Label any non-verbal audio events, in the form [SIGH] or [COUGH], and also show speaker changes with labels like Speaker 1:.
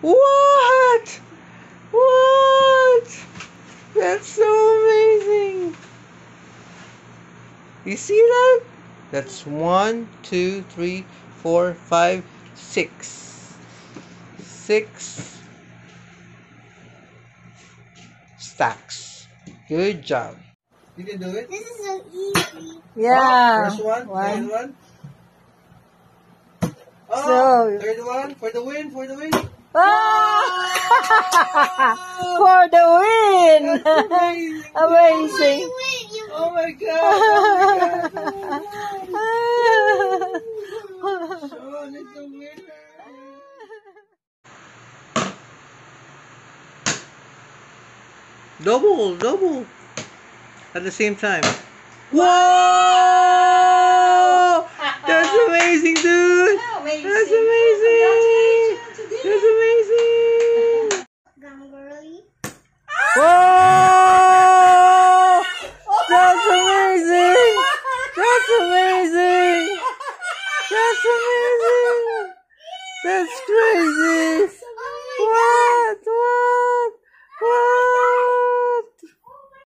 Speaker 1: What? What? That's so amazing. You see that? That's one, two, three, four, five, six. Six stacks. Good job. You can do it.
Speaker 2: This is so easy.
Speaker 3: Yeah.
Speaker 1: First one,
Speaker 3: One.
Speaker 1: second one. Oh,
Speaker 3: So-
Speaker 1: third one for the win, for the win.
Speaker 3: Ah! [LAUGHS] For the win! [LAUGHS]
Speaker 1: Amazing.
Speaker 3: Amazing.
Speaker 2: Wait, you
Speaker 1: Oh my god. Oh my god. [LAUGHS] Sean is the winner. Double, double. At the same time. Whoa! That's amazing, dude. That's amazing. That's amazing.
Speaker 2: Gumberly.
Speaker 3: Whoa! That's amazing! That's amazing! That's amazing! That's crazy!